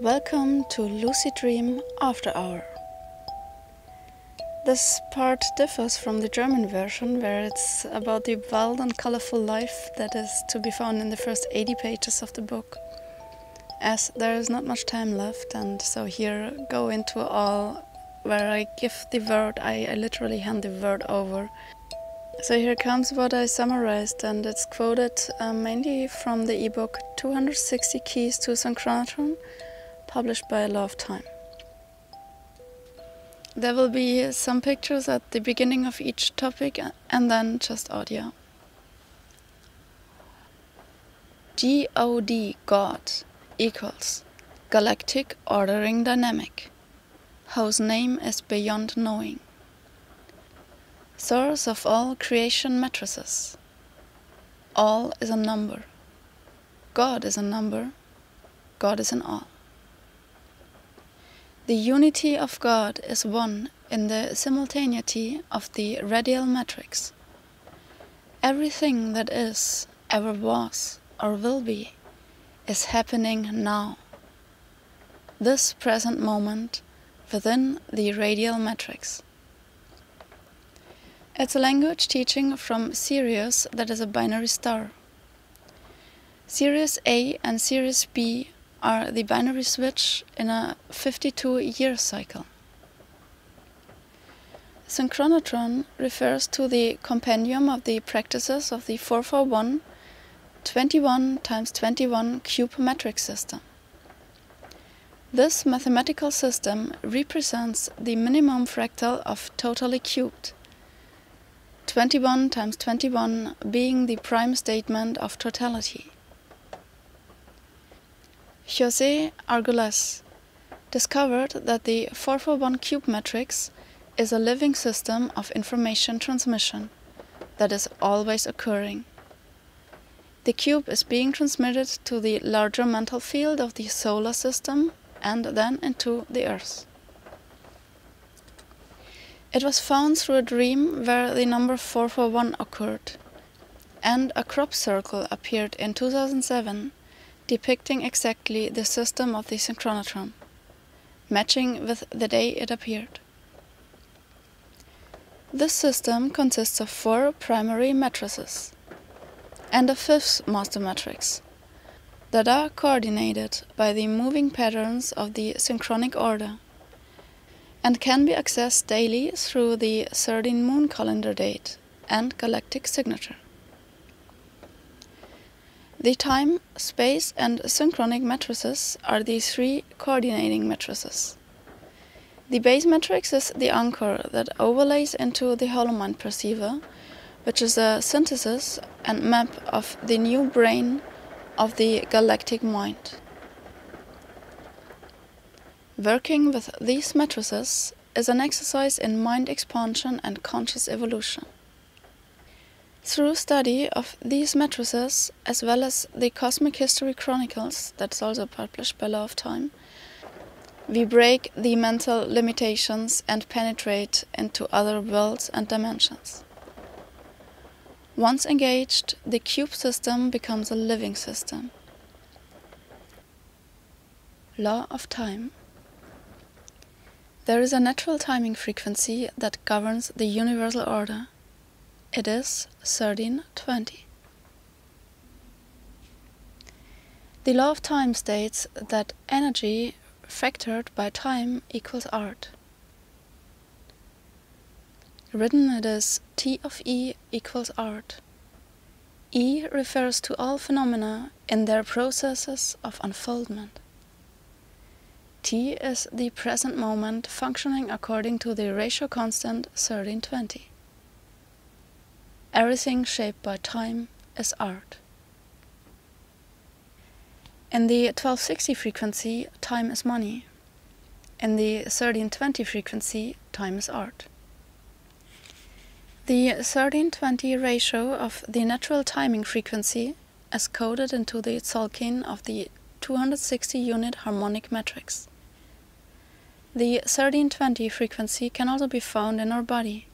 Welcome to Lucid Dream After Hour. This part differs from the German version, where it's about the wild and colorful life that is to be found in the first 80 pages of the book. As there is not much time left, and so here go into all where I give the word, I, I literally hand the word over. So here comes what I summarized, and it's quoted uh, mainly from the ebook 260 Keys to Synchronotron published by Law of Time. There will be some pictures at the beginning of each topic and then just audio. GOD God equals Galactic Ordering Dynamic, whose name is beyond knowing. Source of all creation matrices. All is a number. God is a number. God is in all. The unity of God is one in the simultaneity of the radial matrix. Everything that is, ever was, or will be, is happening now. This present moment within the radial matrix. It's a language teaching from Sirius that is a binary star. Sirius A and Sirius B are the binary switch in a 52 year cycle. Synchronotron refers to the compendium of the practices of the 441 21 times 21 cube metric system. This mathematical system represents the minimum fractal of totally cubed, 21 times 21 being the prime statement of totality. José Argüelles discovered that the 441 cube matrix is a living system of information transmission that is always occurring. The cube is being transmitted to the larger mental field of the solar system and then into the Earth. It was found through a dream where the number 441 occurred, and a crop circle appeared in 2007 depicting exactly the system of the synchronotron, matching with the day it appeared. This system consists of four primary matrices and a fifth master matrix that are coordinated by the moving patterns of the synchronic order and can be accessed daily through the 13 moon calendar date and galactic signature. The time, space, and synchronic matrices are the three coordinating matrices. The base matrix is the anchor that overlays into the HoloMind perceiver, which is a synthesis and map of the new brain of the galactic mind. Working with these matrices is an exercise in mind expansion and conscious evolution. Through study of these matrices, as well as the Cosmic History Chronicles, that's also published by Law of Time, we break the mental limitations and penetrate into other worlds and dimensions. Once engaged, the cube system becomes a living system. Law of Time There is a natural timing frequency that governs the universal order it is 1320. The law of time states that energy factored by time equals art. Written it is T of E equals art. E refers to all phenomena in their processes of unfoldment. T is the present moment functioning according to the ratio constant 1320. Everything shaped by time is art. In the 1260 frequency, time is money. In the 1320 frequency, time is art. The 1320 ratio of the natural timing frequency is coded into the Tzolk'in of the 260 unit harmonic matrix. The 1320 frequency can also be found in our body.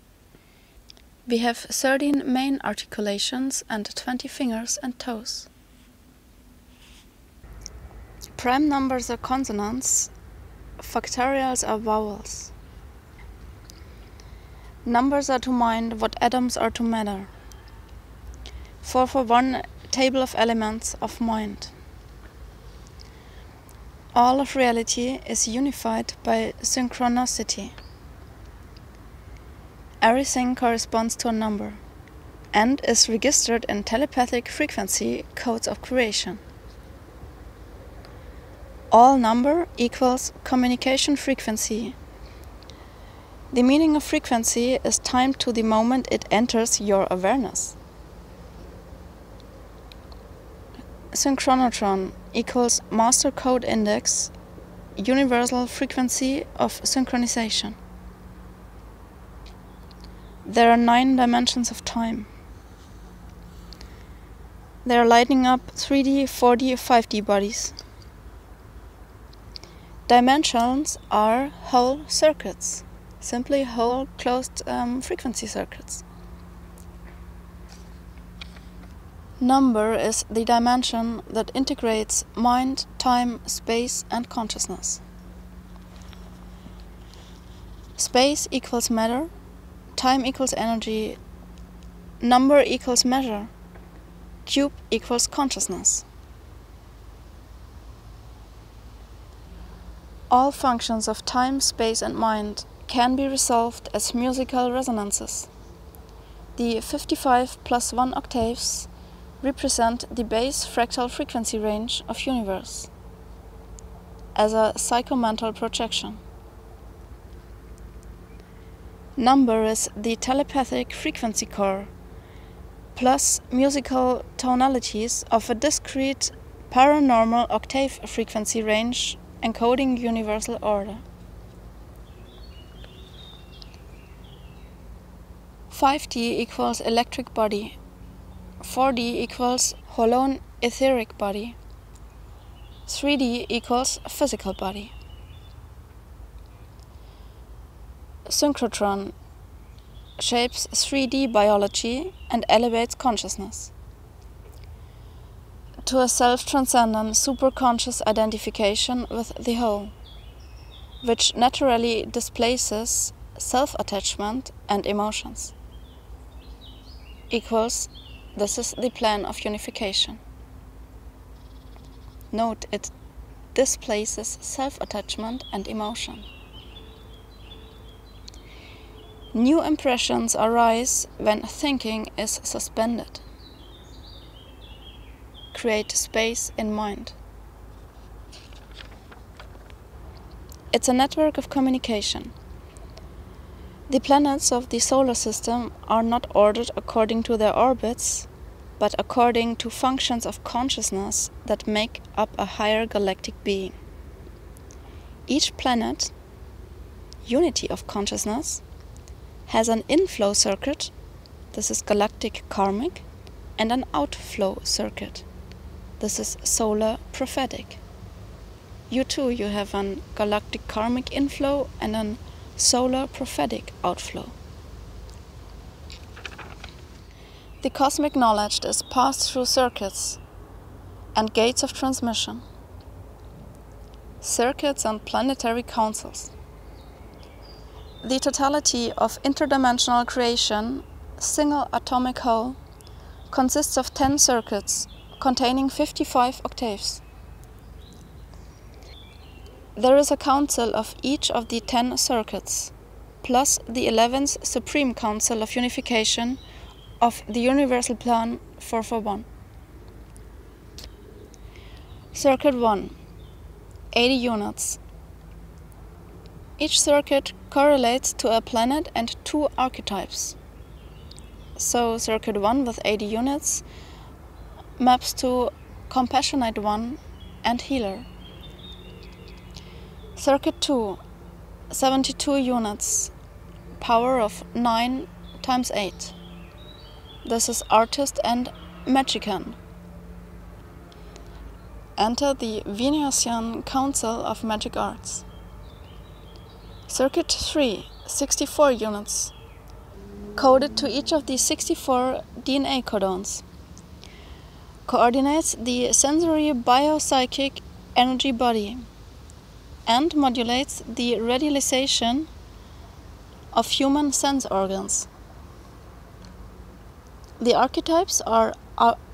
We have 13 main articulations and 20 fingers and toes. Prime numbers are consonants, factorials are vowels. Numbers are to mind what atoms are to matter. 4 for 1 table of elements of mind. All of reality is unified by synchronicity. Everything corresponds to a number and is registered in telepathic frequency codes of creation. All number equals communication frequency. The meaning of frequency is timed to the moment it enters your awareness. Synchronotron equals master code index, universal frequency of synchronization. There are nine dimensions of time. They are lighting up 3D, 4D, 5D bodies. Dimensions are whole circuits, simply whole closed um, frequency circuits. Number is the dimension that integrates mind, time, space, and consciousness. Space equals matter, time equals energy, number equals measure, cube equals consciousness. All functions of time, space, and mind can be resolved as musical resonances. The 55 plus 1 octaves represent the base fractal frequency range of universe as a psychomental projection. Number is the telepathic frequency core plus musical tonalities of a discrete paranormal octave frequency range encoding universal order. 5D equals electric body, 4D equals holon etheric body, 3D equals physical body. Synchrotron shapes 3D biology and elevates consciousness to a self transcendent superconscious identification with the whole, which naturally displaces self attachment and emotions. Equals this is the plan of unification. Note it displaces self attachment and emotion. New impressions arise when thinking is suspended. Create space in mind. It's a network of communication. The planets of the solar system are not ordered according to their orbits, but according to functions of consciousness that make up a higher galactic being. Each planet, unity of consciousness, has an inflow circuit, this is galactic karmic, and an outflow circuit, this is solar prophetic. You too, you have an galactic karmic inflow and an solar prophetic outflow. The cosmic knowledge is passed through circuits and gates of transmission, circuits and planetary councils. The totality of interdimensional creation, single atomic whole, consists of 10 circuits containing 55 octaves. There is a council of each of the 10 circuits, plus the 11th Supreme Council of Unification of the Universal Plan 441. Circuit 1 80 units each circuit correlates to a planet and two archetypes. So circuit 1 with 80 units maps to compassionate 1 and healer. Circuit 2 72 units power of 9 times 8. This is artist and magician. Enter the Venusian Council of Magic Arts. Circuit 3, 64 units, coded to each of the 64 DNA codons. Coordinates the sensory biopsychic energy body and modulates the radialization of human sense organs. The archetypes are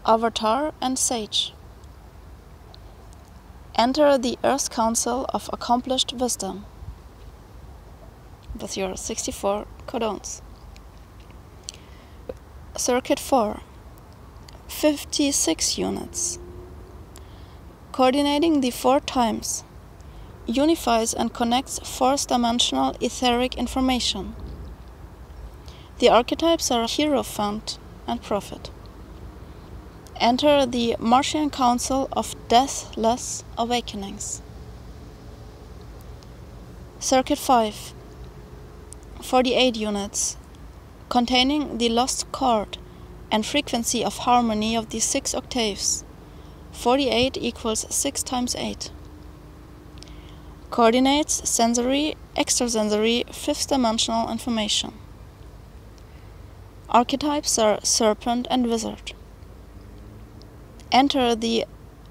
Avatar and Sage. Enter the Earth Council of Accomplished Wisdom with your 64 codons. Circuit 4 56 units. Coordinating the four times unifies and connects fourth dimensional etheric information. The archetypes are hero, Hierophant and Prophet. Enter the Martian Council of Deathless Awakenings. Circuit 5 48 units containing the lost chord and frequency of harmony of the six octaves. 48 equals 6 times 8. Coordinates sensory, extrasensory, fifth dimensional information. Archetypes are serpent and wizard. Enter the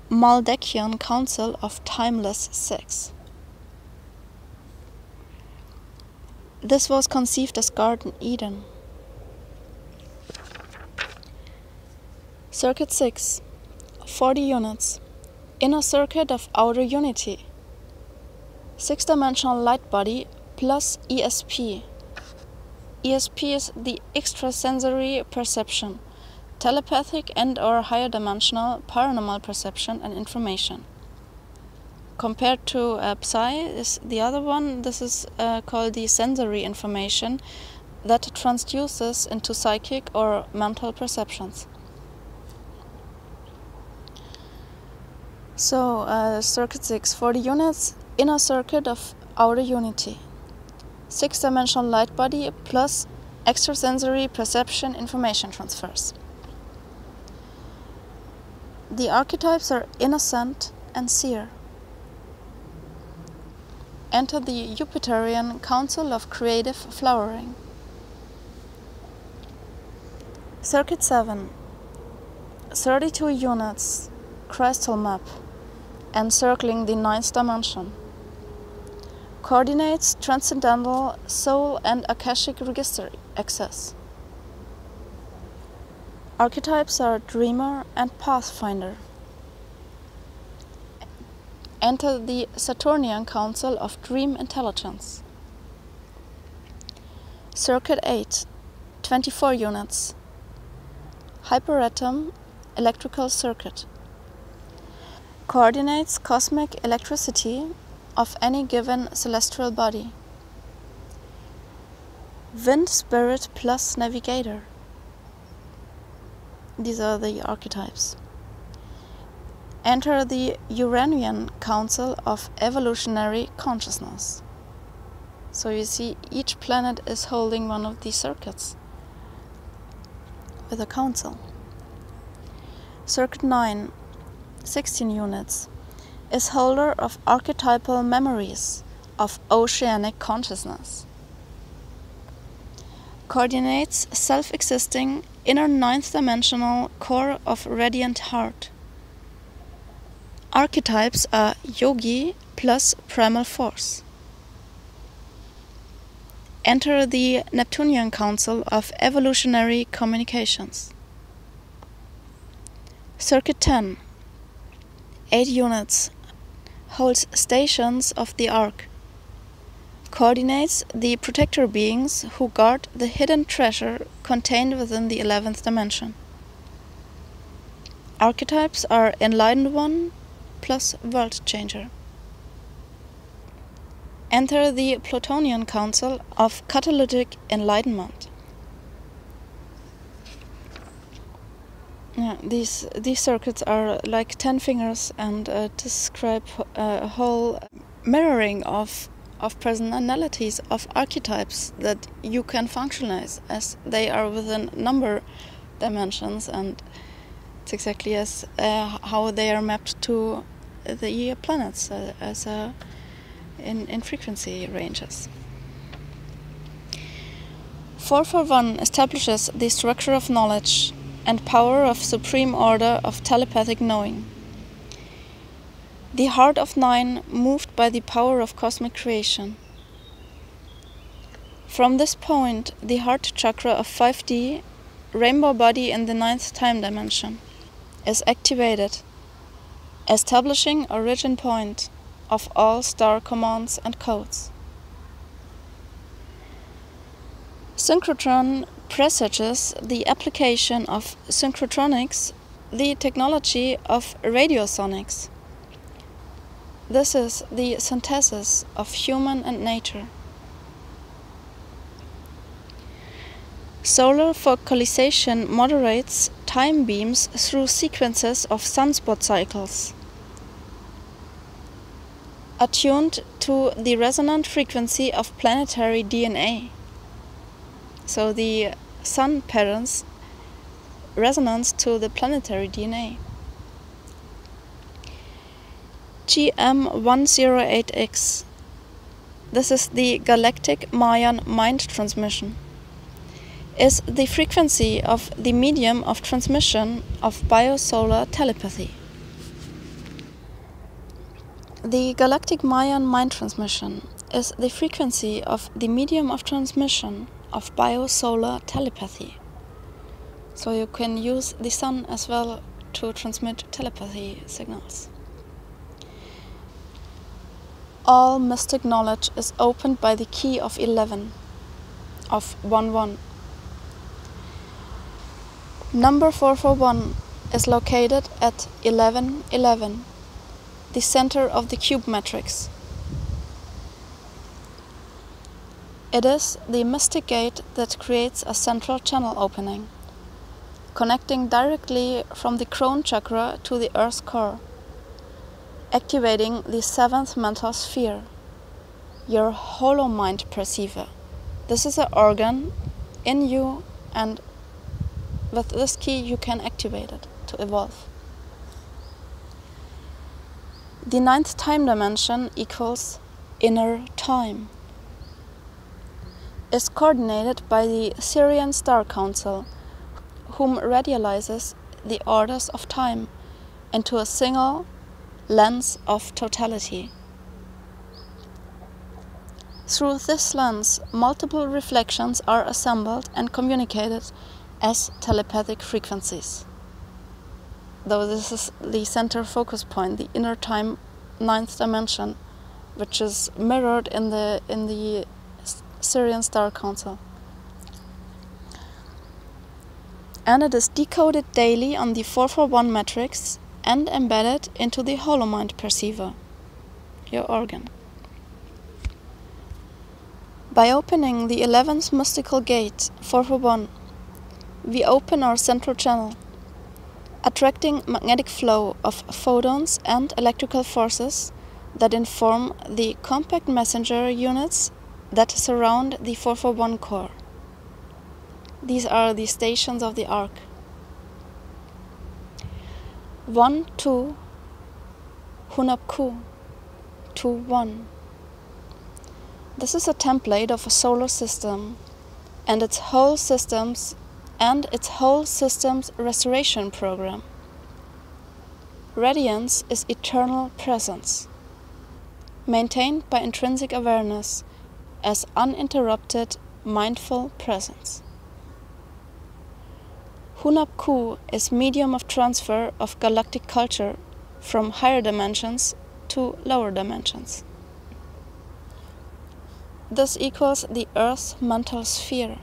Maldekian Council of Timeless Sex. This was conceived as Garden Eden. Circuit 6 40 units. Inner circuit of outer unity. Six dimensional light body plus ESP. ESP is the extrasensory perception, telepathic and or higher dimensional paranormal perception and information. Compared to uh, Psi is the other one, this is uh, called the sensory information that transduces into psychic or mental perceptions. So, uh, circuit 6 for the units, inner circuit of outer unity. Six dimensional light body plus extrasensory perception information transfers. The archetypes are innocent and seer. Enter the Jupiterian Council of Creative Flowering. Circuit 7 32 units, crystal map encircling the ninth dimension. Coordinates transcendental soul and akashic register access. Archetypes are dreamer and pathfinder. Enter the Saturnian Council of Dream Intelligence. Circuit 8, 24 units. Hyperatom electrical circuit coordinates cosmic electricity of any given celestial body. Wind Spirit plus Navigator. These are the archetypes. Enter the Uranian Council of Evolutionary Consciousness. So you see, each planet is holding one of these circuits with a council. Circuit 9 16 units, is holder of archetypal memories of oceanic consciousness. Coordinates self existing inner ninth dimensional core of radiant heart. Archetypes are yogi plus primal force. Enter the Neptunian Council of Evolutionary Communications. Circuit 10 eight units, holds stations of the Ark, coordinates the protector beings who guard the hidden treasure contained within the 11th dimension. Archetypes are Enlightened One plus World Changer. Enter the Plutonian Council of Catalytic Enlightenment. Yeah, these these circuits are like ten fingers and uh, describe uh, a whole mirroring of of personalities of archetypes that you can functionalize as they are within number dimensions and it's exactly as uh, how they are mapped to the planets uh, as a in, in frequency ranges. 441 establishes the structure of knowledge and power of supreme order of telepathic knowing. the heart of nine moved by the power of cosmic creation. From this point, the heart chakra of 5D, rainbow body in the ninth time dimension, is activated, establishing origin point of all star commands and codes. Synchrotron presages the application of synchrotronics, the technology of radiosonics. This is the synthesis of human and nature. Solar focalization moderates time beams through sequences of sunspot cycles. Attuned to the resonant frequency of planetary DNA. So the sun parents resonance to the planetary DNA. GM108X. This is the galactic Mayan mind transmission. Is the frequency of the medium of transmission of biosolar telepathy. The galactic Mayan mind transmission is the frequency of the medium of transmission of biosolar telepathy. So you can use the sun as well to transmit telepathy signals all mystic knowledge is opened by the key of 11, of 1 1. Number 441 is located at 1111, the center of the cube matrix. It is the mystic gate that creates a central channel opening, connecting directly from the crown chakra to the earth's core activating the seventh mental sphere, your holomind perceiver. This is an organ in you, and with this key, you can activate it to evolve. The ninth time dimension equals inner time. Is coordinated by the Sirian Star Council, whom radializes the orders of time into a single lens of totality. Through this lens, multiple reflections are assembled and communicated as telepathic frequencies. Though this is the center focus point, the inner time ninth dimension, which is mirrored in the in the Sirian Star Council. And it is decoded daily on the 441 matrix and embedded into the holomind perceiver, your organ. By opening the 11th mystical gate, 441, we open our central channel, attracting magnetic flow of photons and electrical forces that inform the compact messenger units that surround the 441 core. These are the stations of the Ark. 1 2 Hunab Ku 2 1 This is a template of a solar system and its whole systems and its whole systems restoration program. Radiance is eternal presence, maintained by intrinsic awareness as uninterrupted mindful presence. Hunab Ku is medium of transfer of galactic culture from higher dimensions to lower dimensions. This equals the Earth's mental sphere.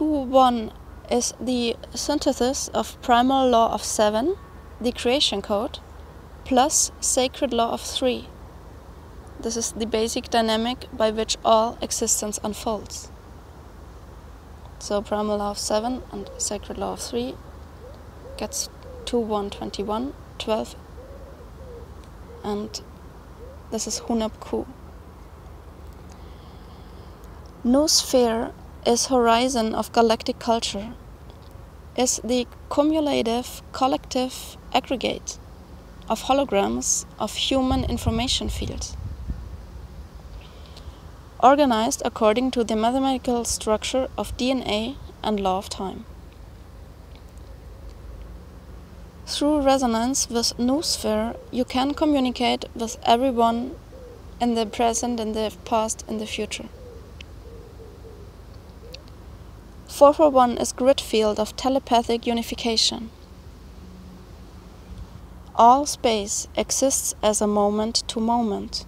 2 1 is the synthesis of primal law of 7, the creation code, plus sacred law of 3. This is the basic dynamic by which all existence unfolds. So primal law of 7 and sacred law of 3 gets 2, 1, 21, 12. And this is Hunab Ku. Noosphere is horizon of galactic culture, is the cumulative collective aggregate of holograms of human information fields organized according to the mathematical structure of DNA and law of time. Through resonance with noosphere, you can communicate with everyone in the present, in the past, in the future. 441 is grid field of telepathic unification. All space exists as a moment to moment,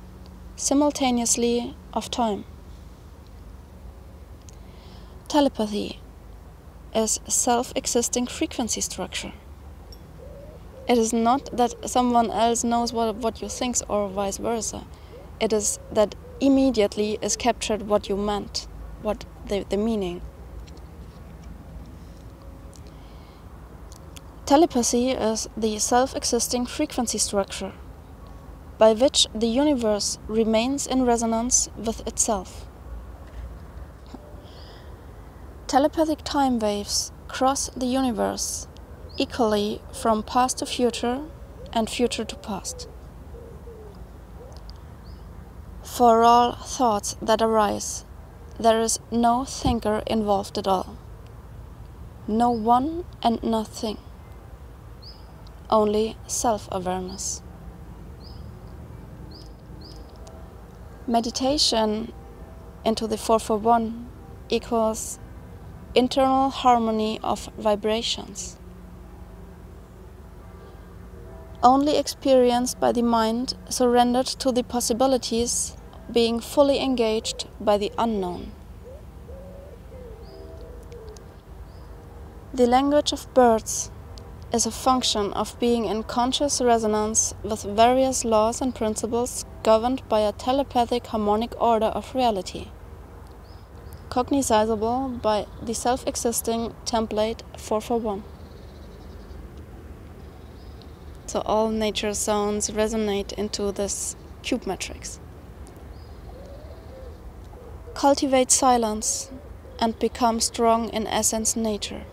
simultaneously of time. Telepathy is self-existing frequency structure. It is not that someone else knows what, what you think or vice versa. It is that immediately is captured what you meant, what the, the meaning. Telepathy is the self-existing frequency structure by which the universe remains in resonance with itself. Telepathic time waves cross the universe equally from past to future and future to past. For all thoughts that arise, there is no thinker involved at all. No one and nothing. Only self awareness. Meditation into the 441 equals internal harmony of vibrations only experienced by the mind surrendered to the possibilities, being fully engaged by the unknown. The language of birds is a function of being in conscious resonance with various laws and principles governed by a telepathic harmonic order of reality, cognizable by the self existing template 441. So all nature sounds resonate into this cube matrix. Cultivate silence and become strong in essence nature.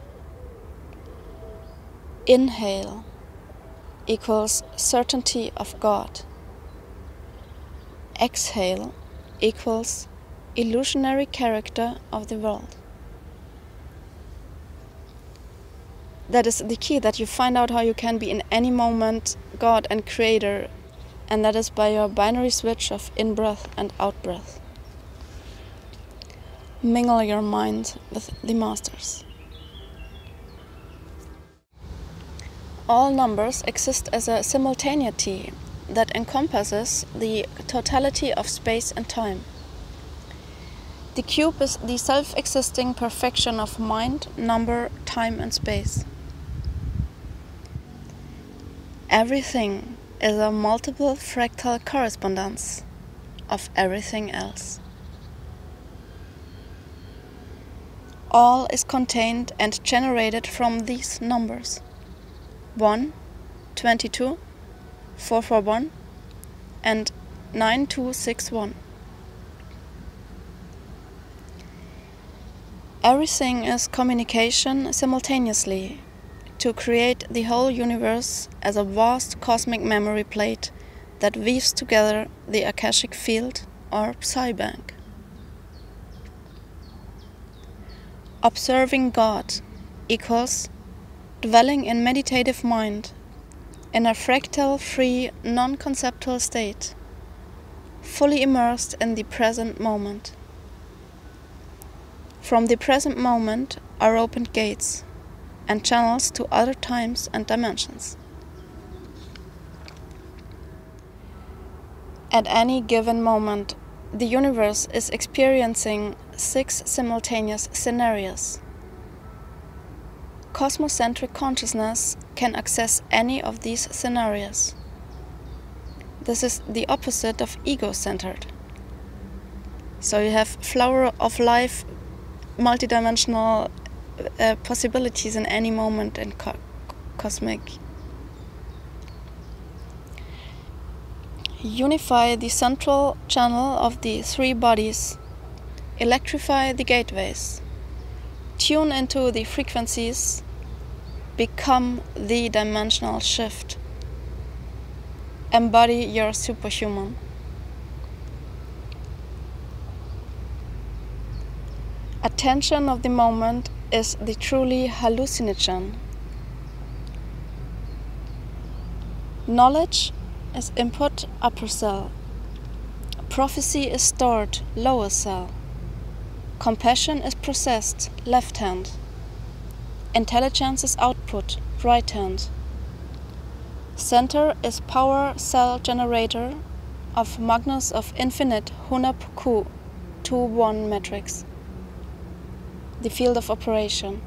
Inhale equals certainty of God. Exhale equals illusionary character of the world. that is the key that you find out how you can be in any moment God and Creator, and that is by your binary switch of in breath and out breath. Mingle your mind with the masters. All numbers exist as a simultaneity that encompasses the totality of space and time. The cube is the self existing perfection of mind, number, time, and space. Everything is a multiple fractal correspondence of everything else. All is contained and generated from these numbers 1, 22, 441, and 9261. Everything is communication simultaneously to create the whole universe as a vast cosmic memory plate that weaves together the Akashic field or Psi bank. Observing God equals dwelling in meditative mind in a fractal free non conceptual state, fully immersed in the present moment. From the present moment are opened gates and channels to other times and dimensions. At any given moment, the universe is experiencing six simultaneous scenarios. Cosmocentric consciousness can access any of these scenarios. This is the opposite of ego centered. So you have flower of life, multidimensional uh, possibilities in any moment in co cosmic. Unify the central channel of the three bodies. Electrify the gateways. Tune into the frequencies. Become the dimensional shift. Embody your superhuman. Attention of the moment is the truly hallucinogen. Knowledge is input upper cell. Prophecy is stored lower cell. Compassion is processed left hand. Intelligence is output right hand. Center is power cell generator of Magnus of infinite Hunab Ku 2 1 matrix. The field of operation.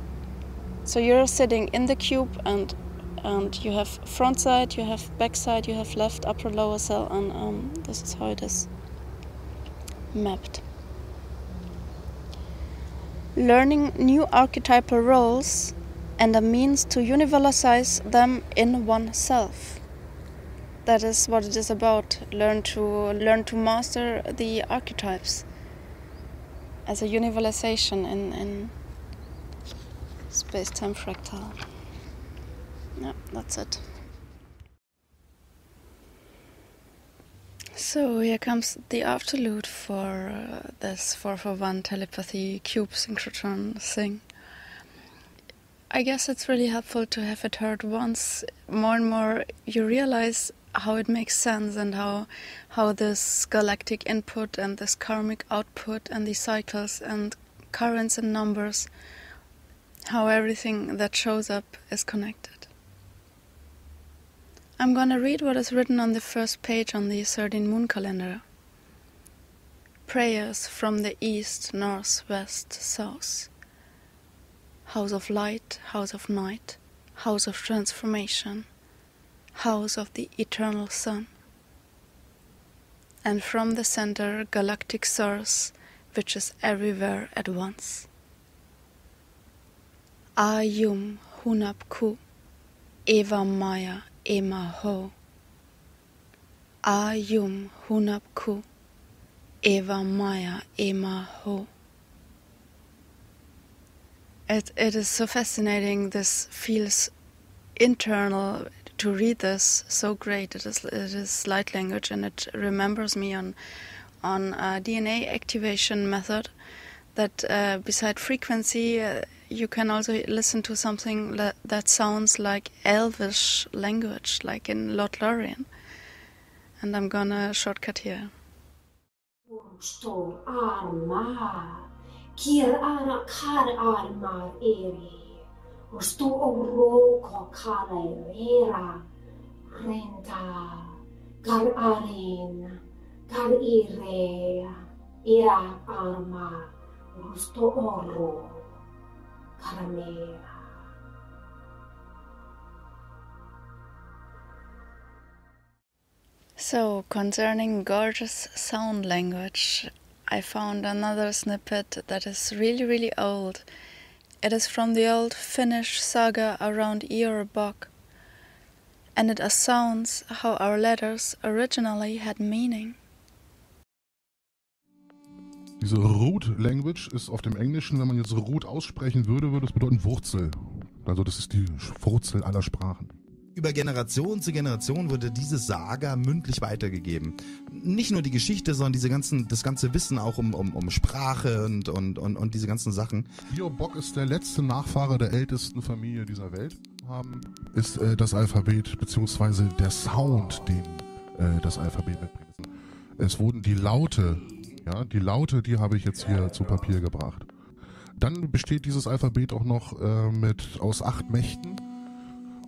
So you're sitting in the cube and and you have front side, you have back side, you have left, upper, lower cell, and um, this is how it is mapped. Learning new archetypal roles and a means to universalize them in oneself. That is what it is about. Learn to learn to master the archetypes as a universalization in, in space-time fractal. Yeah, that's it. So here comes the afterload for uh, this 4 for 1 telepathy cube synchrotron thing. I guess it's really helpful to have it heard once. More and more, you realize how it makes sense and how how this galactic input and this karmic output and the cycles and currents and numbers, how everything that shows up is connected. I'm gonna read what is written on the first page on the 13 moon calendar. Prayers from the east, north, west, south house of light, house of night, house of transformation, house of the eternal sun. And from the center, galactic source, which is everywhere at once. Ayum Hunab Ku, Eva Maya Ema Ho. Ayum Hunab Ku, Eva Maya Ema Ho. It, it is so fascinating. This feels internal to read this. So great. It is it is light language, and it remembers me on on uh, a DNA activation method. That uh, beside frequency, uh, you can also listen to something that, sounds like Elvish language, like in Lothlorien. And I'm gonna shortcut here. Ara kar ar mar eri. Renta. Arin. Ire. Ira arma. O stu o. Karamera. So, concerning gorgeous sound language, I found another snippet that is really, really old. It is from the old Finnish saga around Ior Bock, and it sounds how our letters originally had meaning. Diese Root Language ist auf dem Englischen, wenn man jetzt Root aussprechen würde, würde es bedeuten Wurzel. Also das ist die Wurzel aller Sprachen. Über Generation zu Generation wurde diese Saga mündlich weitergegeben. Nicht nur die Geschichte, sondern diese ganzen, das ganze Wissen auch um, um, um Sprache und, und, und, und diese ganzen Sachen. Hio Bock ist der letzte Nachfahre der ältesten Familie dieser Welt. Haben, ist äh, das Alphabet beziehungsweise der Sound, den äh, das Alphabet mitbringt. Es wurden die Laute, ja, die Laute, die habe ich jetzt hier zu Papier gebracht. Dann besteht dieses Alphabet auch noch äh, mit aus acht Mächten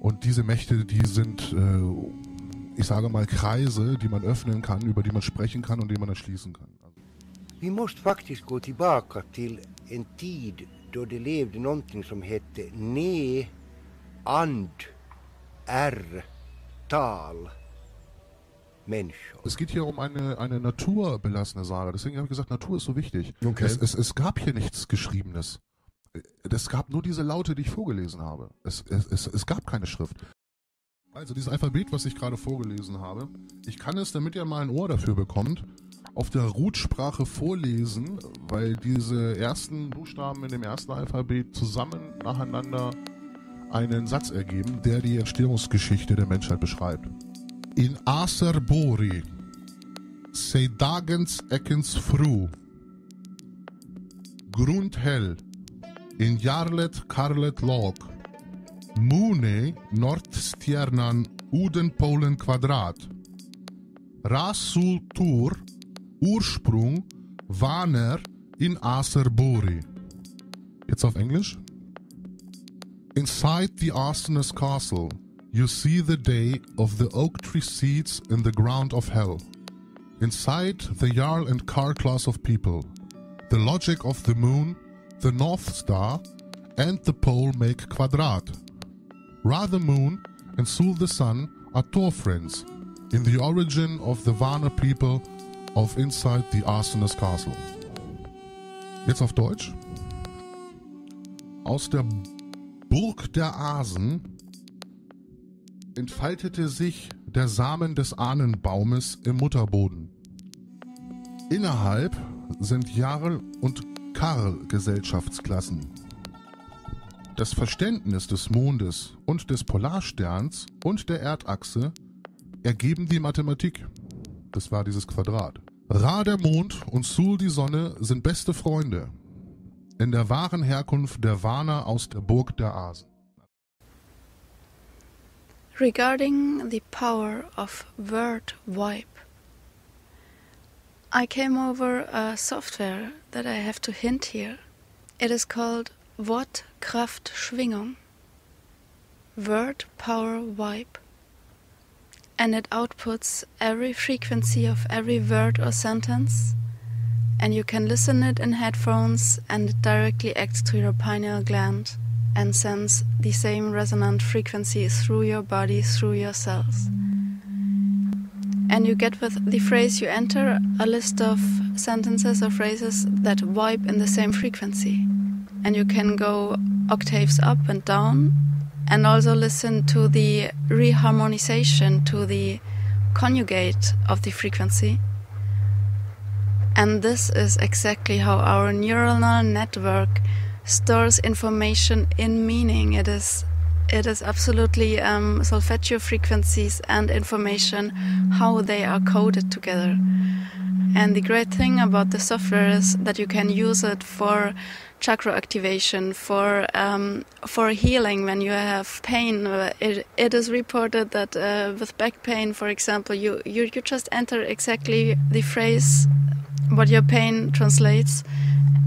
und diese Mächte, die sind, äh, ich sage mal, Kreise, die man öffnen kann, über die man sprechen kann und die man erschließen kann. Vi måste faktiskt gå tillbaka till en tid då det levde någonting som hette ne, and, r, tal. Människor. Es geht hier um eine, eine naturbelassene Saga. Deswegen habe ich gesagt, Natur ist so wichtig. Okay. Es, es, es gab hier nichts Geschriebenes es gab nur diese Laute, die ich vorgelesen habe. Es, es, es, es gab keine Schrift. Also dieses Alphabet, was ich gerade vorgelesen habe, ich kann es, damit ihr mal ein Ohr dafür bekommt, auf der Root-Sprache vorlesen, weil diese ersten Buchstaben in dem ersten Alphabet zusammen nacheinander einen Satz ergeben, der die Entstehungsgeschichte der Menschheit beschreibt. In Aserbori, sei dagens ekens fru, grundhell, in Jarlet Karlet Log, Mune Nordstjernan Udenpolen Quadrat. Rasul Tur Ursprung Waner in Aserbori. Jetzt auf Englisch. Inside the Arsonist Castle, you see the day of the oak tree seeds in the ground of hell. Inside the Jarl and Karl class of people, the logic of the moon, the North Star, and the pole make quadrat. Ra the moon and Sul the sun are Thor friends in the origin of the Varner people of inside the Arsonist Castle. Jetzt auf Deutsch. Aus der Burg der Asen entfaltete sich der Samen des Ahnenbaumes im Mutterboden. Innerhalb sind Jarl und Karl Gesellschaftsklassen. Das Verständnis des Mondes und des Polarsterns und der Erdachse ergeben die Mathematik. Das war dieses Quadrat. Ra der Mond und Sul die Sonne sind beste Freunde. In der wahren Herkunft der Warner aus der Burg der Asen. Regarding the power of word wipe, I came over a software that I have to hint here. It is called Wortkraftschwingung. Word power wipe. And it outputs every frequency of every word or sentence. And you can listen it in headphones and it directly acts to your pineal gland and sends the same resonant frequency through your body, through your cells. And you get with the phrase you enter a list of sentences or phrases that vibe in the same frequency. And you can go octaves up and down, and also listen to the reharmonization, to the conjugate of the frequency. And this is exactly how our neuronal network stores information in meaning. It is it is absolutely um, solfeggio frequencies and information how they are coded together. And the great thing about the software is that you can use it for chakra activation, for um, for healing when you have pain. It, it is reported that uh, with back pain, for example, you, you you just enter exactly the phrase what your pain translates,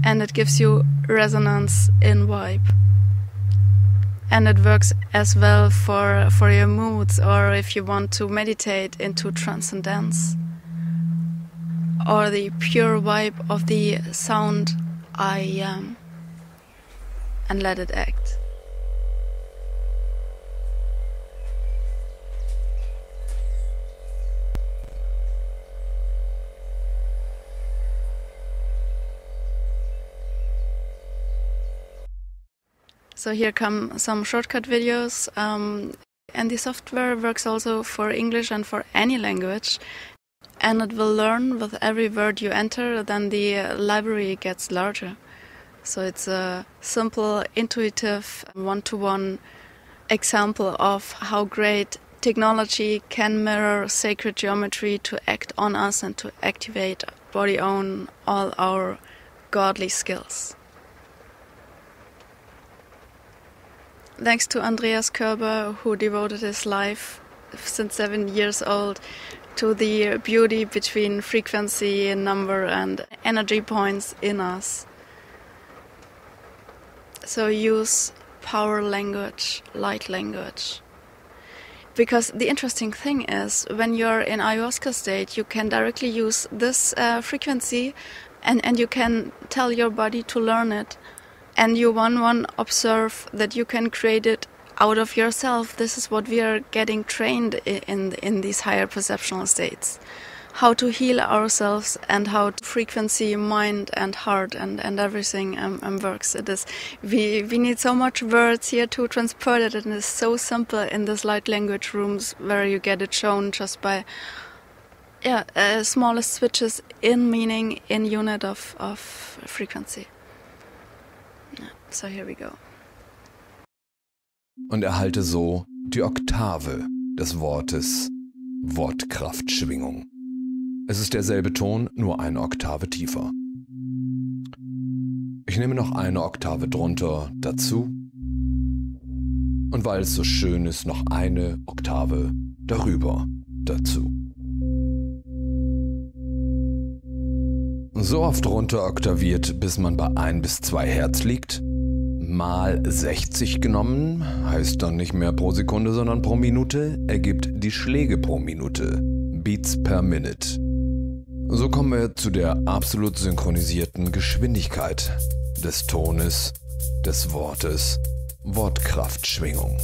and it gives you resonance in vibe. And it works as well for, for your moods or if you want to meditate into transcendence or the pure vibe of the sound I am and let it act. So here come some shortcut videos. Um, and the software works also for English and for any language. And it will learn with every word you enter, then the library gets larger. So it's a simple, intuitive, one to one example of how great technology can mirror sacred geometry to act on us and to activate body own all our godly skills. thanks to Andreas Körber, who devoted his life since seven years old to the beauty between frequency, and number, and energy points in us. So use power language, light language. Because the interesting thing is, when you're in ayahuasca state, you can directly use this uh, frequency and, and you can tell your body to learn it. And you one one observe that you can create it out of yourself. This is what we are getting trained in in these higher perceptual states how to heal ourselves and how frequency mind and heart and and everything um, um, works it is we we need so much words here to transport it and it's so simple in this light language rooms where you get it shown just by yeah uh, smallest switches in meaning in unit of of frequency Yeah, So here we go. Und erhalte so die Oktave des Wortes Wortkraftschwingung. Es ist derselbe Ton, nur eine Oktave tiefer. Ich nehme noch eine Oktave drunter dazu und weil es so schön ist, noch eine Oktave darüber dazu. So oft runter oktaviert, bis man bei 1 bis 2 Hertz liegt. Mal 60 genommen, heißt dann nicht mehr pro Sekunde, sondern pro Minute, ergibt die Schläge pro Minute. Beats per Minute. So kommen wir zu der absolut synchronisierten Geschwindigkeit des Tones, des Wortes, Wortkraftschwingung.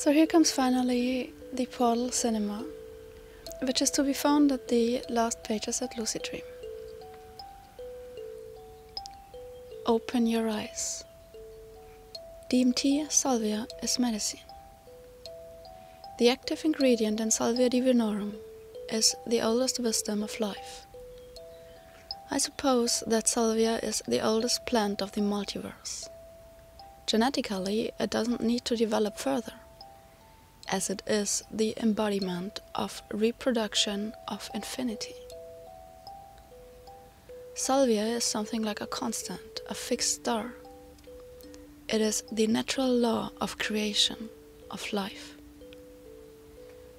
So here comes finally the Portal Cinema, which is to be found at the last pages at Lucid Dream. Open your eyes. DMT salvia is medicine. The active ingredient in Salvia divinorum is the oldest wisdom of life. I suppose that salvia is the oldest plant of the multiverse. Genetically, it doesn't need to develop further as it is the embodiment of reproduction of infinity. Salvia is something like a constant, a fixed star. It is the natural law of creation, of life.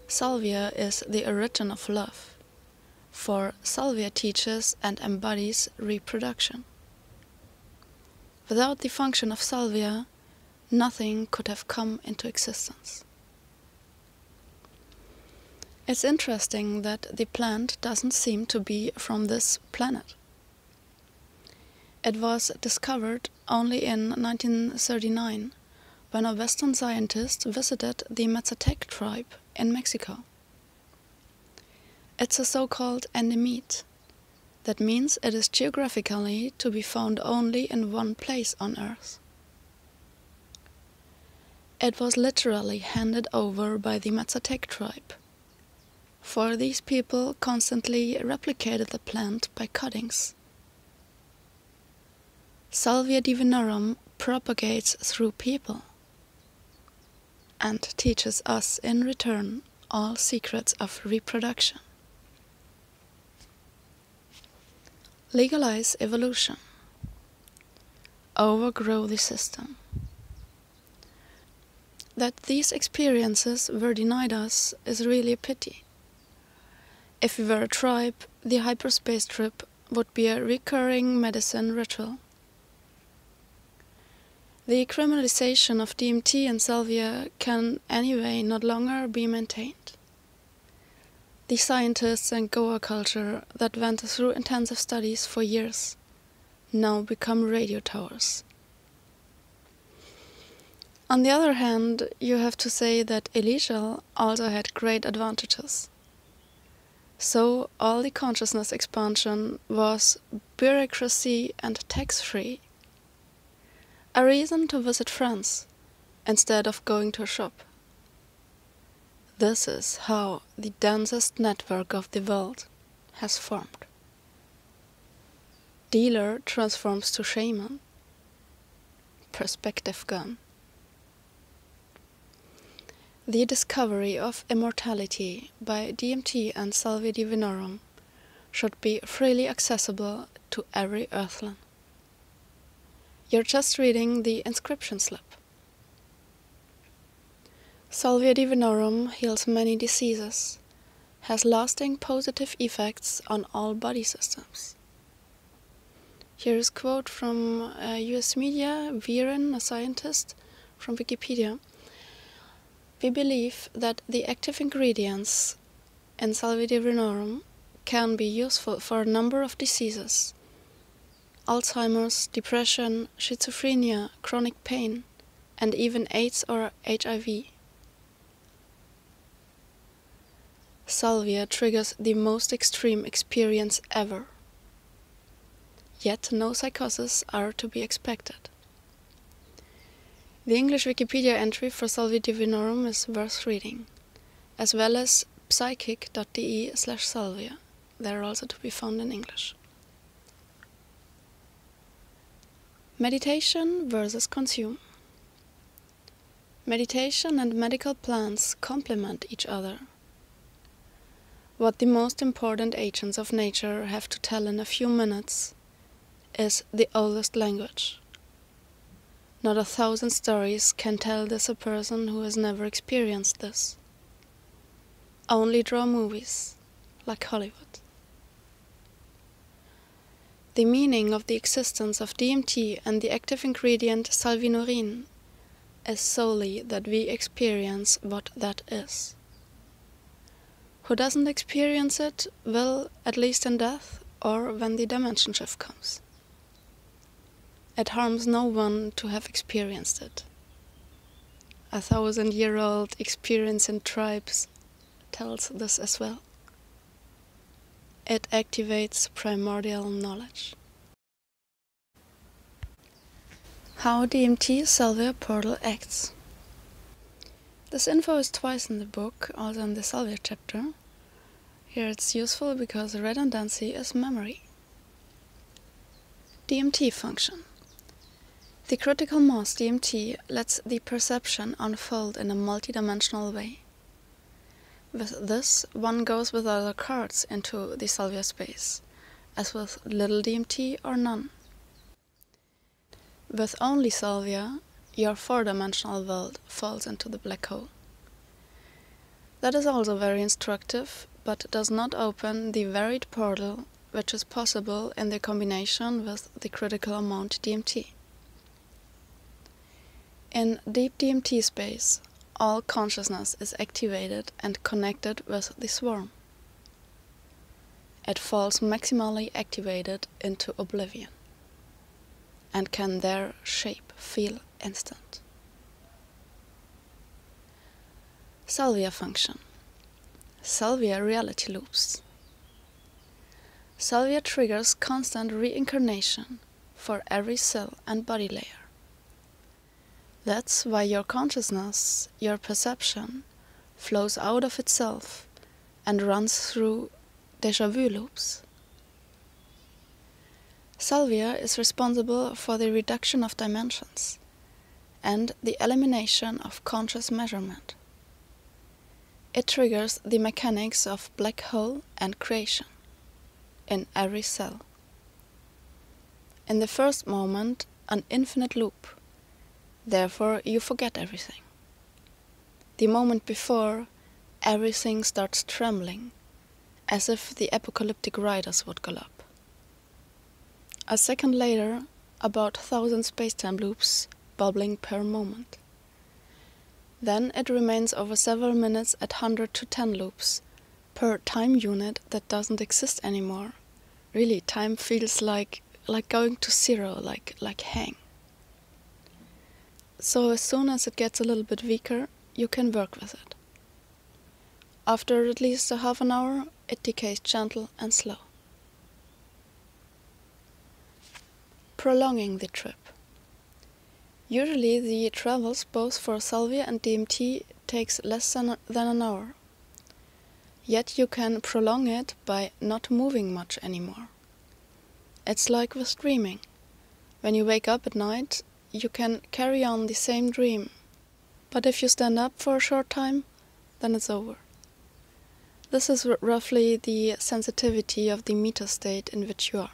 Salvia is the origin of love, for Salvia teaches and embodies reproduction. Without the function of Salvia, nothing could have come into existence. It's interesting that the plant doesn't seem to be from this planet. It was discovered only in 1939 when a Western scientist visited the Mazatec tribe in Mexico. It's a so called endemite. That means it is geographically to be found only in one place on Earth. It was literally handed over by the Mazatec tribe for these people constantly replicated the plant by cuttings. Salvia divinorum propagates through people and teaches us in return all secrets of reproduction. Legalize evolution. Overgrow the system. That these experiences were denied us is really a pity. If we were a tribe, the hyperspace trip would be a recurring medicine ritual. The criminalization of DMT and salvia can anyway not longer be maintained. The scientists and Goa culture that went through intensive studies for years now become radio towers. On the other hand, you have to say that Elijah also had great advantages. So all the consciousness expansion was bureaucracy and tax free. A reason to visit France instead of going to a shop. This is how the densest network of the world has formed. Dealer transforms to shaman. Perspective gun. The discovery of immortality by DMT and Salvia Divinorum should be freely accessible to every earthling. You're just reading the inscription slip. Salvia Divinorum heals many diseases, has lasting positive effects on all body systems. Here is a quote from uh, US media, Viren, a scientist, from Wikipedia. We believe that the active ingredients in Salvia divinorum can be useful for a number of diseases Alzheimer's, depression, schizophrenia, chronic pain, and even AIDS or HIV. Salvia triggers the most extreme experience ever. Yet no psychoses are to be expected. The English Wikipedia entry for Salvia divinorum is worth reading, as well as psychic.de slash salvia. They are also to be found in English. Meditation versus consume. Meditation and medical plants complement each other. What the most important agents of nature have to tell in a few minutes is the oldest language. Not a thousand stories can tell this a person who has never experienced this. Only draw movies, like Hollywood. The meaning of the existence of DMT and the active ingredient salvinorin is solely that we experience what that is. Who doesn't experience it will, at least in death or when the dimension shift comes. It harms no one to have experienced it. A thousand year old experience in tribes tells this as well. It activates primordial knowledge. How DMT Salvia Portal acts. This info is twice in the book, also in the Salvia chapter. Here it's useful because redundancy is memory. DMT function. The critical mass DMT lets the perception unfold in a multidimensional way. With this, one goes with other cards into the Salvia space, as with little DMT or none. With only Salvia, your four-dimensional world falls into the black hole. That is also very instructive, but does not open the varied portal which is possible in the combination with the critical amount DMT. In deep DMT space, all consciousness is activated and connected with the swarm. It falls maximally activated into oblivion and can there shape, feel instant. Salvia function. Salvia reality loops. Salvia triggers constant reincarnation for every cell and body layer. That's why your consciousness, your perception, flows out of itself and runs through deja vu loops. Salvia is responsible for the reduction of dimensions and the elimination of conscious measurement. It triggers the mechanics of black hole and creation in every cell. In the first moment, an infinite loop Therefore, you forget everything. The moment before, everything starts trembling, as if the apocalyptic riders would gallop. A second later, about thousand space-time loops bubbling per moment. Then it remains over several minutes at 100 to 10 loops per time unit that doesn't exist anymore. Really, time feels like like going to zero, like like hang. So as soon as it gets a little bit weaker, you can work with it. After at least a half an hour, it decays gentle and slow. Prolonging the trip. Usually the travels both for Salvia and DMT takes less than, than an hour. Yet you can prolong it by not moving much anymore. It's like with dreaming. When you wake up at night, you can carry on the same dream. But if you stand up for a short time, then it's over. This is roughly the sensitivity of the meta state in which you are.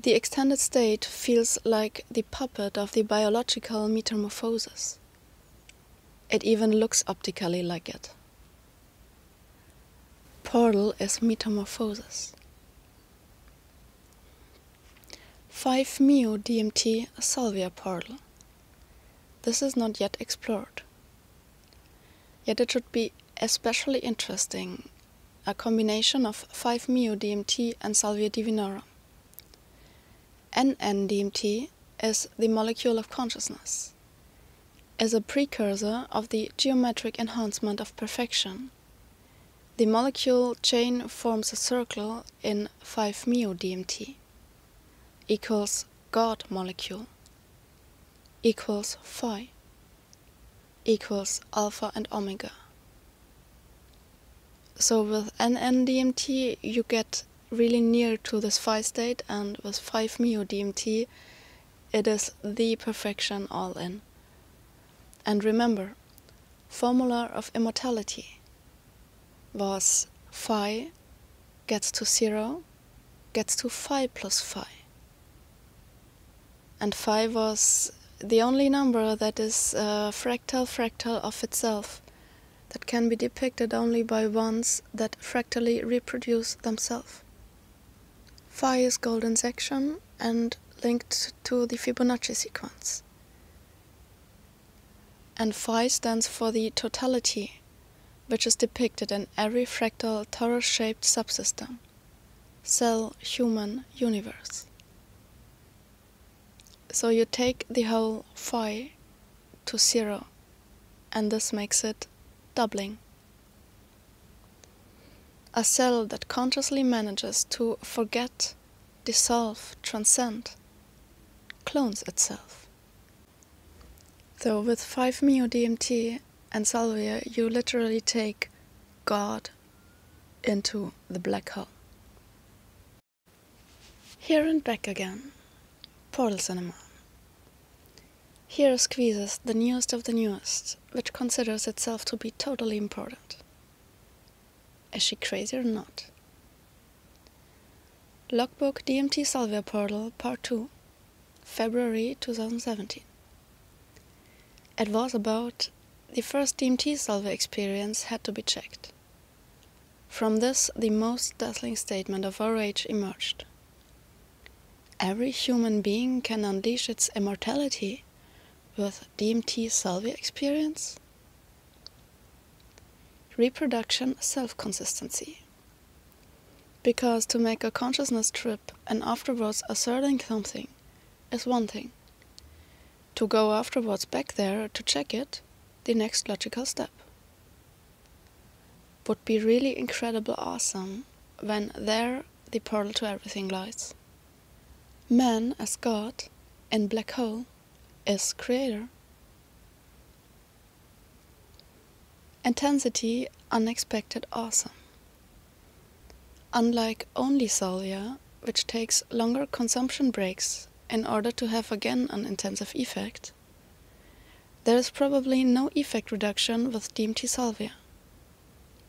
The extended state feels like the puppet of the biological metamorphosis. It even looks optically like it. Portal is metamorphosis. 5 Meo DMT Salvia portal. this is not yet explored. Yet it should be especially interesting a combination of 5-MeO-DMT and Salvia divinorum. NN-DMT is the molecule of consciousness, is a precursor of the geometric enhancement of perfection. The molecule chain forms a circle in 5-MeO-DMT equals God molecule equals phi equals alpha and omega. So with NN-DMT you get really near to this phi state and with 5-MeO-DMT it is the perfection all in. And remember, formula of immortality was phi gets to zero, gets to phi plus phi. And phi was the only number that is a fractal fractal of itself that can be depicted only by ones that fractally reproduce themselves. Phi is golden section and linked to the Fibonacci sequence. And phi stands for the totality, which is depicted in every fractal torus shaped subsystem cell, human, universe. So you take the whole phi to zero, and this makes it doubling. A cell that consciously manages to forget, dissolve, transcend, clones itself. So with 5-MeO-DMT and salvia, you literally take God into the black hole. Here and back again. Portal Cinema. Here squeezes the newest of the newest, which considers itself to be totally important. Is she crazy or not? Logbook DMT Salvia Portal Part 2, February 2017. It was about the first DMT Salvia experience had to be checked. From this, the most dazzling statement of our age emerged. Every human being can unleash its immortality with DMT salvia experience? Reproduction self consistency. Because to make a consciousness trip and afterwards asserting something is one thing. To go afterwards back there to check it, the next logical step. Would be really incredible awesome when there the portal to everything lies. Man as God in black hole is creator. Intensity unexpected awesome. Unlike only salvia, which takes longer consumption breaks in order to have again an intensive effect, there is probably no effect reduction with DMT salvia,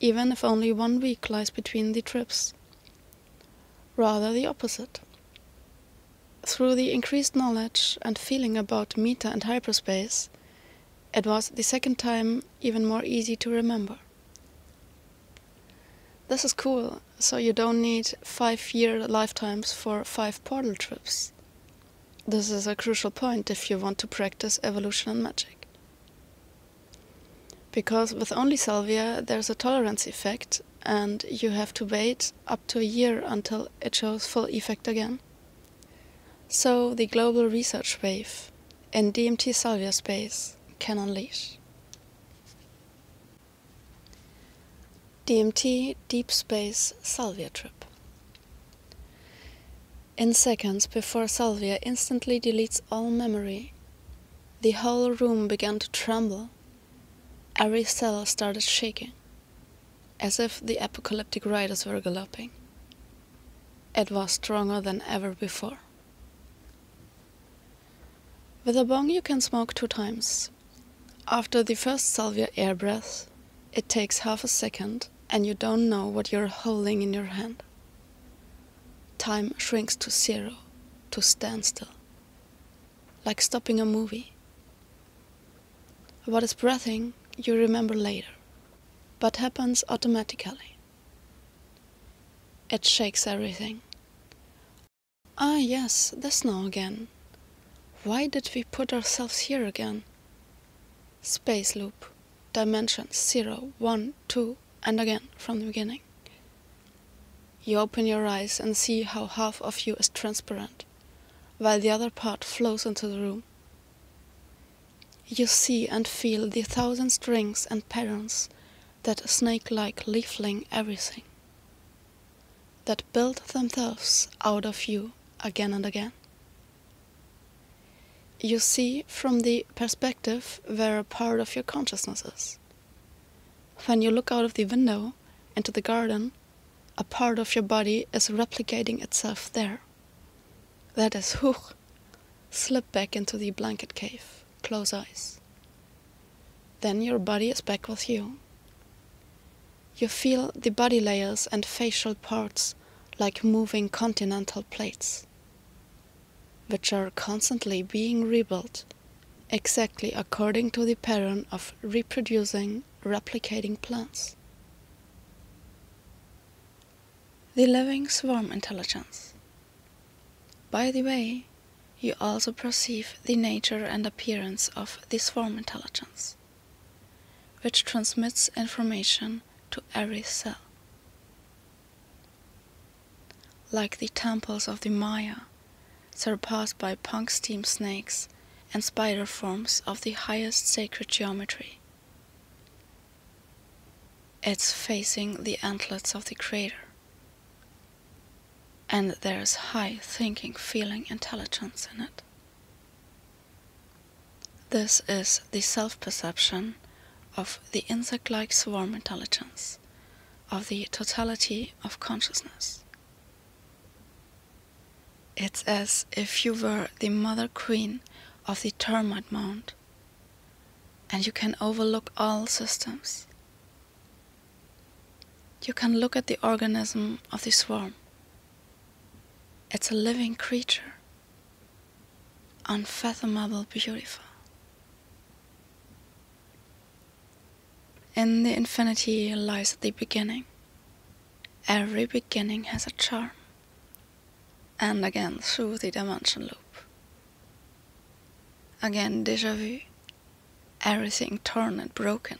even if only one week lies between the trips. Rather the opposite. Through the increased knowledge and feeling about meta and hyperspace, it was the second time even more easy to remember. This is cool, so you don't need five year lifetimes for five portal trips. This is a crucial point if you want to practice evolution and magic. Because with only salvia, there's a tolerance effect, and you have to wait up to a year until it shows full effect again. So the global research wave in DMT salvia space can unleash. DMT Deep Space Salvia Trip. In seconds before Salvia instantly deletes all memory, the whole room began to tremble. Every cell started shaking, as if the apocalyptic riders were galloping. It was stronger than ever before. With a bong, you can smoke two times. After the first salvia air breath, it takes half a second and you don't know what you're holding in your hand. Time shrinks to zero, to standstill, like stopping a movie. What is breathing, you remember later, but happens automatically. It shakes everything. Ah, yes, this now again. Why did we put ourselves here again? Space loop, dimensions 0, 1, 2, and again from the beginning. You open your eyes and see how half of you is transparent, while the other part flows into the room. You see and feel the thousand strings and patterns that snake like leafling everything, that build themselves out of you again and again. You see from the perspective where a part of your consciousness is. When you look out of the window into the garden, a part of your body is replicating itself there. That is hook. Slip back into the blanket cave. Close eyes. Then your body is back with you. You feel the body layers and facial parts like moving continental plates, which are constantly being rebuilt exactly according to the pattern of reproducing, replicating plants. The living swarm intelligence. By the way, you also perceive the nature and appearance of the swarm intelligence, which transmits information to every cell. Like the temples of the Maya, surpassed by punk steam snakes and spider forms of the highest sacred geometry. It's facing the antlers of the Creator and there's high thinking, feeling intelligence in it. This is the self perception of the insect like swarm intelligence, of the totality of consciousness. It's as if you were the mother queen of the termite mound, and you can overlook all systems. You can look at the organism of the swarm it's a living creature, unfathomable beautiful. In the infinity lies the beginning. Every beginning has a charm. And again through the dimension loop. Again deja vu. Everything torn and broken.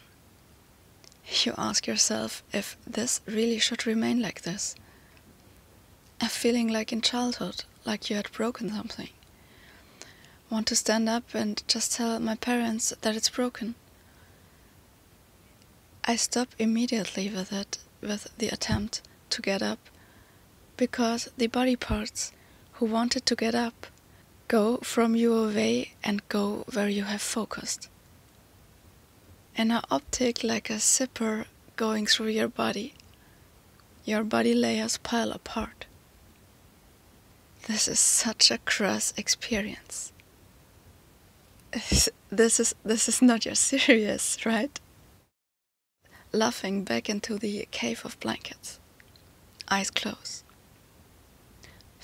You ask yourself if this really should remain like this a feeling like in childhood, like you had broken something. Want to stand up and just tell my parents that it's broken. I stop immediately with it, with the attempt to get up, because the body parts who wanted to get up go from you away and go where you have focused. And an optic like a zipper going through your body, your body layers pile apart. This is such a cross experience. This is this is not your serious, right? Laughing back into the cave of blankets. Eyes closed.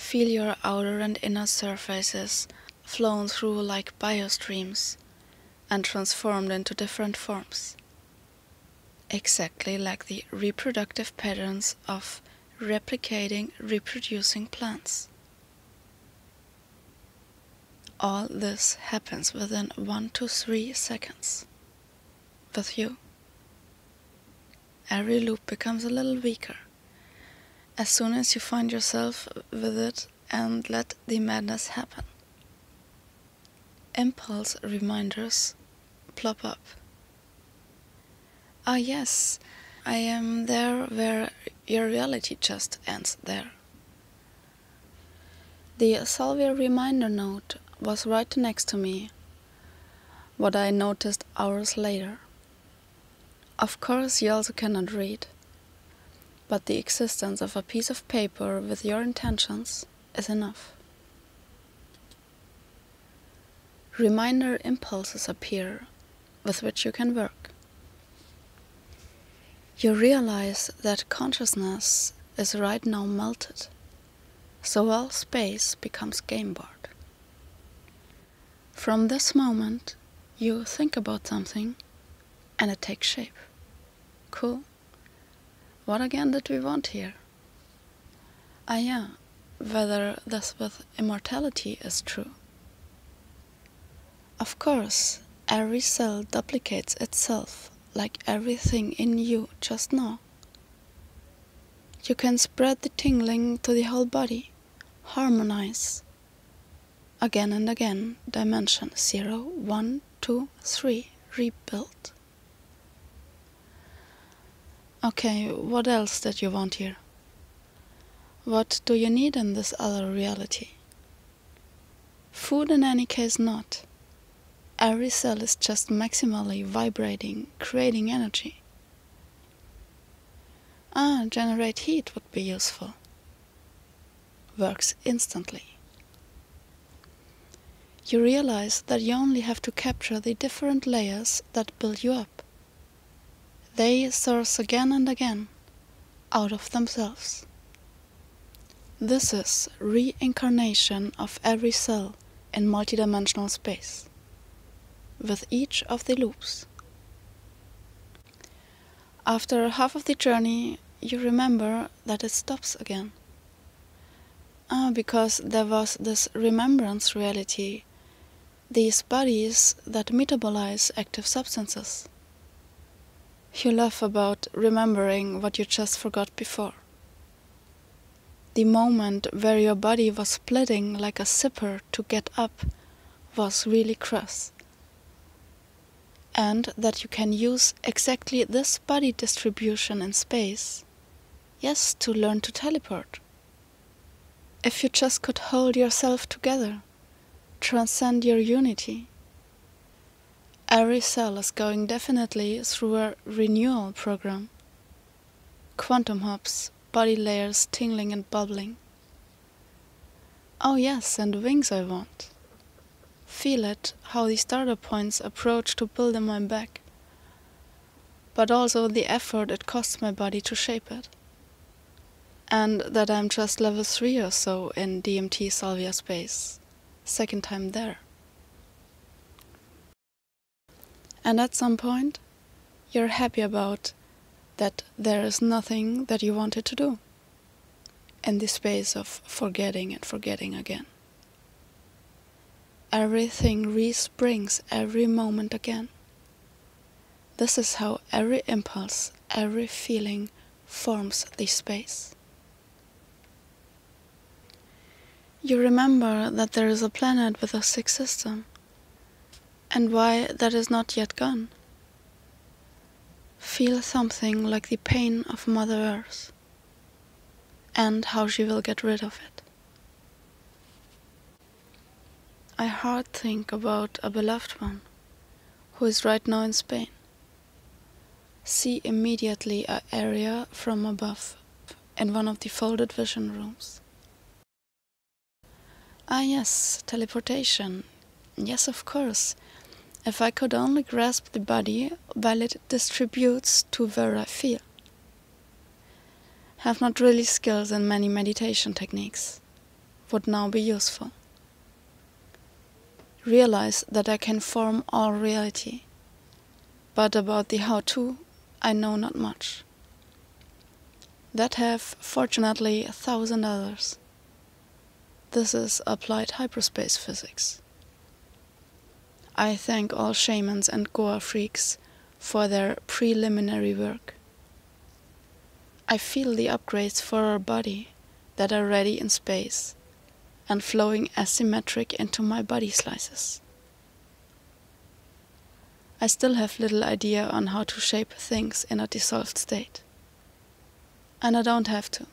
Feel your outer and inner surfaces flown through like biostreams and transformed into different forms. Exactly like the reproductive patterns of replicating, reproducing plants. All this happens within one to three seconds. With you, every loop becomes a little weaker. As soon as you find yourself with it and let the madness happen, impulse reminders plop up. Ah, yes, I am there where your reality just ends there. The Salvia reminder note was right next to me, what I noticed hours later. Of course, you also cannot read, but the existence of a piece of paper with your intentions is enough. Reminder impulses appear with which you can work. You realize that consciousness is right now melted, so all space becomes game board. From this moment, you think about something and it takes shape. Cool. What again did we want here? Ah, yeah, whether this with immortality is true. Of course, every cell duplicates itself like everything in you just now. You can spread the tingling to the whole body, harmonize. Again and again, dimension 0, 1, 2, 3, rebuild. Okay, what else did you want here? What do you need in this other reality? Food in any case not. Every cell is just maximally vibrating, creating energy. Ah, generate heat would be useful. Works instantly. You realize that you only have to capture the different layers that build you up. They source again and again, out of themselves. This is reincarnation of every cell in multidimensional space with each of the loops. After half of the journey, you remember that it stops again. Ah, because there was this remembrance reality, these bodies that metabolize active substances. You laugh about remembering what you just forgot before. The moment where your body was splitting like a zipper to get up was really cross and that you can use exactly this body distribution in space, yes, to learn to teleport. If you just could hold yourself together, transcend your unity. Every cell is going definitely through a renewal program. Quantum hops, body layers tingling and bubbling. Oh, yes, and wings I want feel it, how the starter points approach to build in my back, but also the effort it costs my body to shape it. And that I'm just level 3 or so in DMT Salvia space, second time there. And at some point, you're happy about that there is nothing that you wanted to do in the space of forgetting and forgetting again. Everything resprings every moment again. This is how every impulse, every feeling forms the space. You remember that there is a planet with a sixth system, and why that is not yet gone. Feel something like the pain of Mother Earth, and how she will get rid of it. I hard think about a beloved one who is right now in Spain. See immediately a area from above in one of the folded vision rooms. Ah yes, teleportation. Yes, of course. If I could only grasp the body while it distributes to where I feel. Have not really skills in many meditation techniques. Would now be useful realize that I can form all reality. But about the how to, I know not much. That have, fortunately, a thousand others. This is applied hyperspace physics. I thank all shamans and Goa freaks for their preliminary work. I feel the upgrades for our body that are ready in space and flowing asymmetric into my body slices. I still have little idea on how to shape things in a dissolved state. And I don't have to.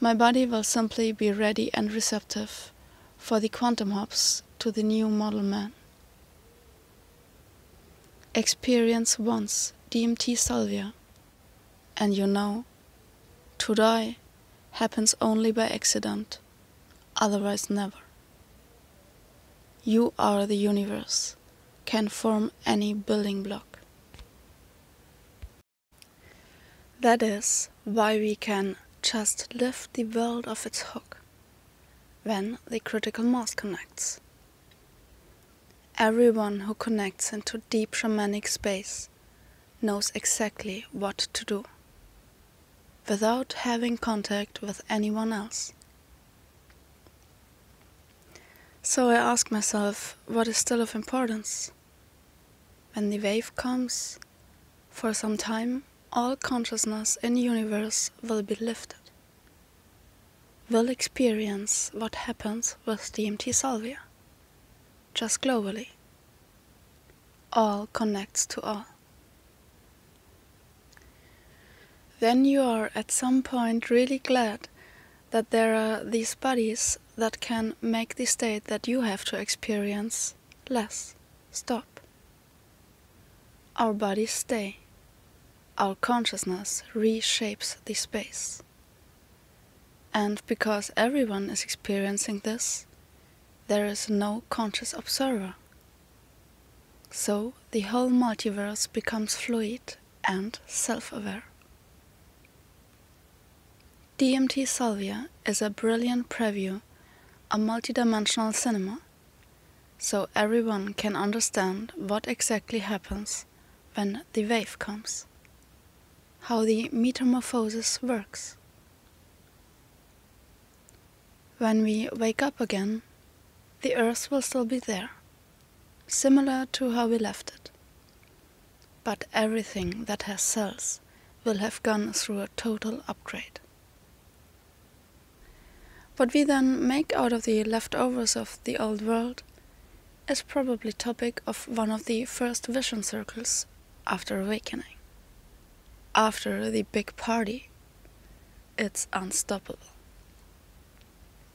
My body will simply be ready and receptive for the quantum hops to the new model man. Experience once DMT salvia, and you know, to die happens only by accident otherwise never. You are the universe, can form any building block. That is why we can just lift the world off its hook when the critical mass connects. Everyone who connects into deep shamanic space knows exactly what to do without having contact with anyone else. So I ask myself what is still of importance. When the wave comes, for some time, all consciousness in universe will be lifted. Will experience what happens with DMT Salvia, just globally. All connects to all. Then you are at some point really glad that there are these bodies that can make the state that you have to experience less, stop. Our bodies stay. Our consciousness reshapes the space. And because everyone is experiencing this, there is no conscious observer. So the whole multiverse becomes fluid and self aware. DMT Salvia is a brilliant preview, a multidimensional cinema, so everyone can understand what exactly happens when the wave comes, how the metamorphosis works. When we wake up again, the earth will still be there, similar to how we left it. But everything that has cells will have gone through a total upgrade. What we then make out of the leftovers of the old world is probably topic of one of the first vision circles after awakening. After the big party, it's unstoppable.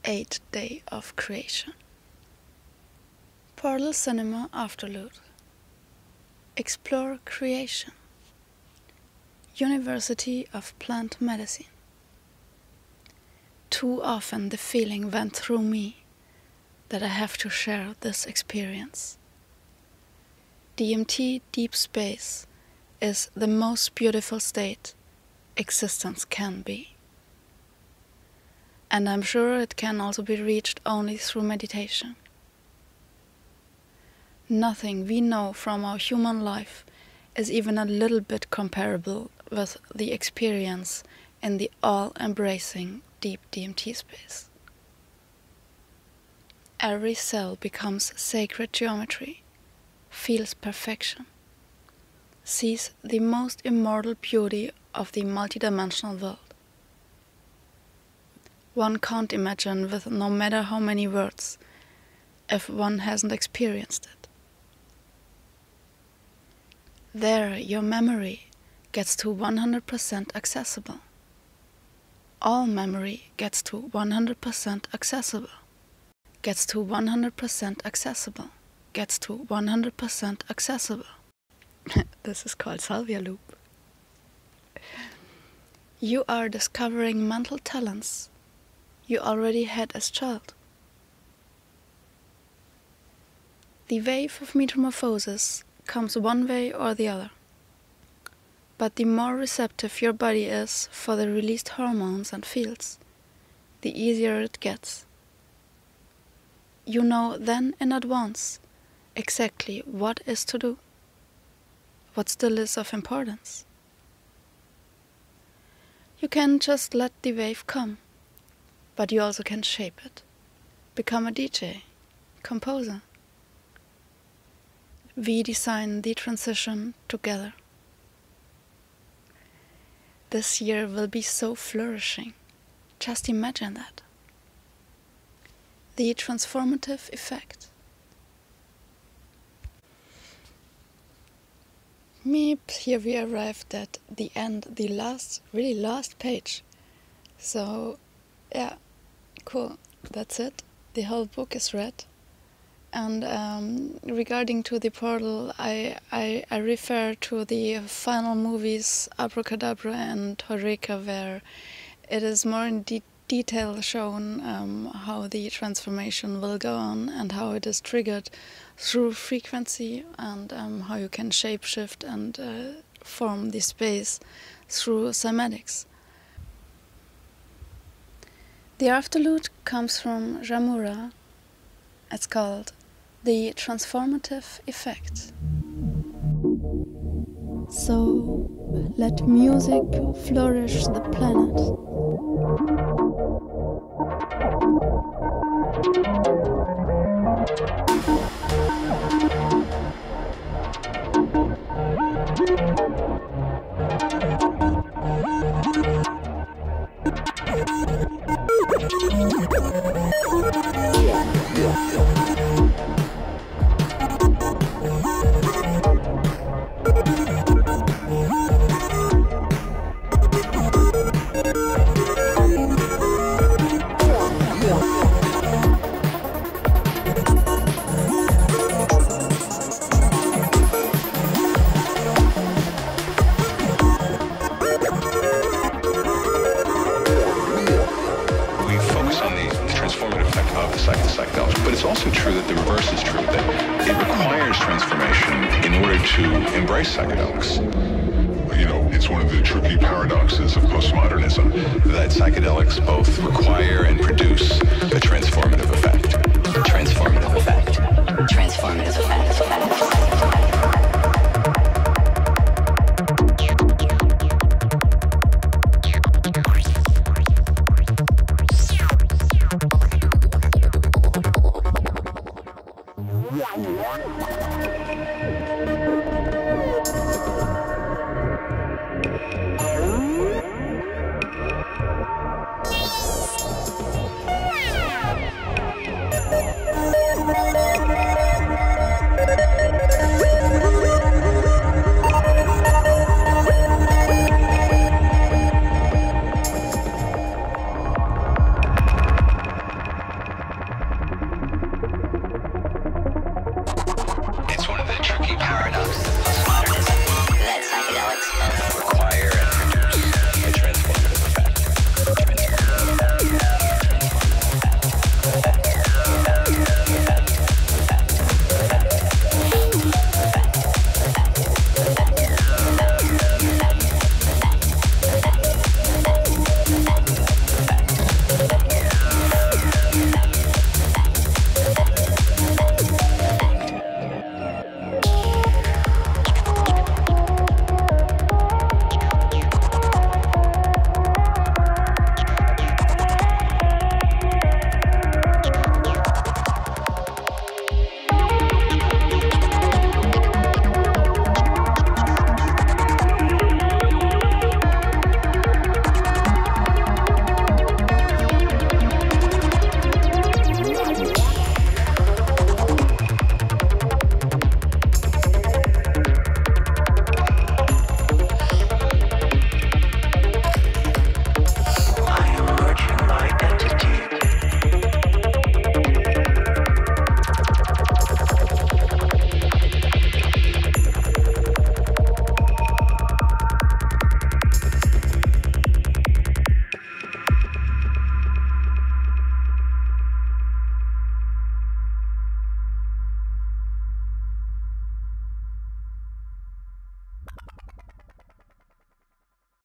Eight day of creation. Portal Cinema Afterload. Explore creation. University of Plant Medicine. Too often the feeling went through me that I have to share this experience. DMT deep space is the most beautiful state existence can be. And I'm sure it can also be reached only through meditation. Nothing we know from our human life is even a little bit comparable with the experience in the all embracing deep DMT space. Every cell becomes sacred geometry, feels perfection, sees the most immortal beauty of the multidimensional world. One can't imagine with no matter how many words if one hasn't experienced it. There, your memory gets to 100% accessible all memory gets to 100% accessible, gets to 100% accessible, gets to 100% accessible. this is called Salvia Loop. You are discovering mental talents you already had as child. The wave of metamorphosis comes one way or the other but the more receptive your body is for the released hormones and fields, the easier it gets. You know then in advance exactly what is to do, what still is of importance. You can just let the wave come, but you also can shape it, become a DJ, composer. We design the transition together this year will be so flourishing. Just imagine that. The transformative effect. Meep, here we arrived at the end, the last, really last page. So, yeah, cool. That's it. The whole book is read. And um, regarding to the portal, I, I, I refer to the final movies Abracadabra and Eureka, where it is more in de detail shown um, how the transformation will go on and how it is triggered through frequency and um, how you can shapeshift and uh, form the space through cymatics. The afterlude comes from Jamura. It's called the transformative effect. So let music flourish the planet. we Yeah.